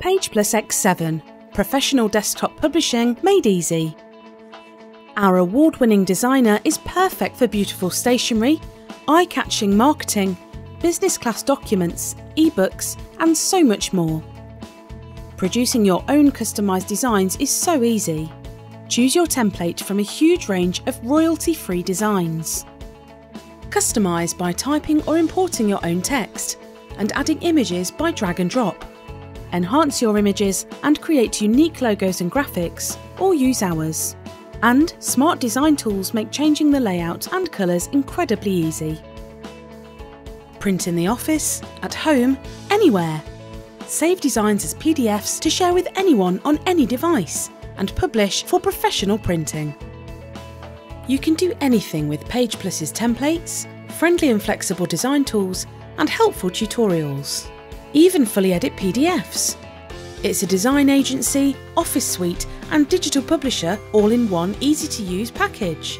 PagePlus X7 Professional Desktop Publishing Made Easy. Our award winning designer is perfect for beautiful stationery, eye catching marketing, business class documents, ebooks, and so much more. Producing your own customised designs is so easy. Choose your template from a huge range of royalty free designs. Customise by typing or importing your own text and adding images by drag and drop. Enhance your images and create unique logos and graphics, or use ours. And smart design tools make changing the layout and colours incredibly easy. Print in the office, at home, anywhere. Save designs as PDFs to share with anyone on any device and publish for professional printing. You can do anything with PagePlus's templates, friendly and flexible design tools, and helpful tutorials. Even fully edit PDFs. It's a design agency, office suite, and digital publisher all in one easy to use package.